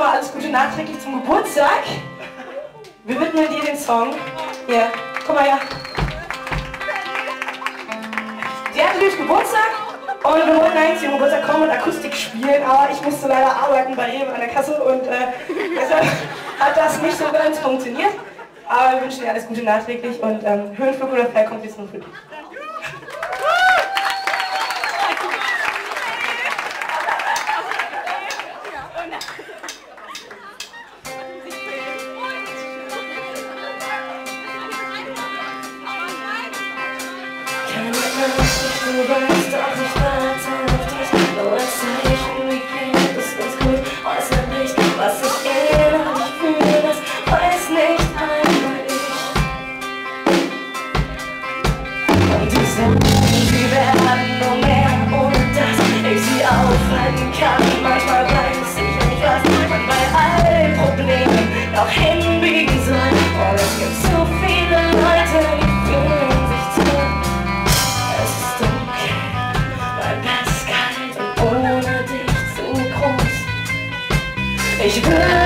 nochmal alles Gute nachträglich zum Geburtstag. Wir widmen dir den Song. Hier, komm mal her. Sie hatte nämlich Geburtstag und wir wollten eigentlich zum Geburtstag kommen und Akustik spielen, aber ich musste leider arbeiten bei ihm an der Kasse und äh, deshalb hat das nicht so ganz funktioniert. Aber wir wünschen dir alles Gute nachträglich und ähm, Höhenflug oder Fly kommt jetzt nur für dich. Aufhalten kann. Manchmal weiß ich nicht, was bei allen Problemen noch hinbiegen Ich würde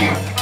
you.